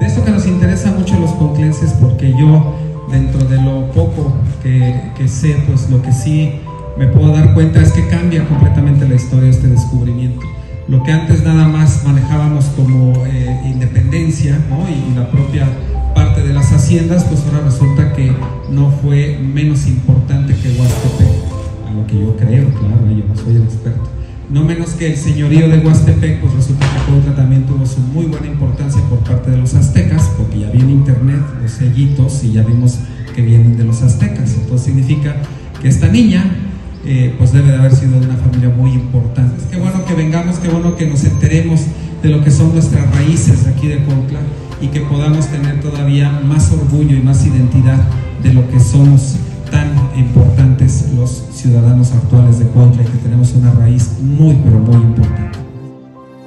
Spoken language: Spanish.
de esto que nos interesa mucho a los conclenses, porque yo, dentro de lo poco que, que sé, pues lo que sí me puedo dar cuenta es que cambia completamente la historia este descubrimiento. Lo que antes nada más manejábamos como eh, independencia ¿no? y, y la propia parte de las haciendas, pues ahora resulta que no fue menos importante que Huastepec, a lo que yo creo, claro, yo no soy el experto. No menos que el señorío de Huastepec, pues resulta que Cuautla también tuvo internet los sellitos y ya vimos que vienen de los aztecas. Entonces significa que esta niña, eh, pues debe de haber sido de una familia muy importante. Qué bueno que vengamos, qué bueno que nos enteremos de lo que son nuestras raíces aquí de Cuautla y que podamos tener todavía más orgullo y más identidad de lo que somos tan importantes los ciudadanos actuales de Cuautla y que tenemos una raíz muy pero muy importante.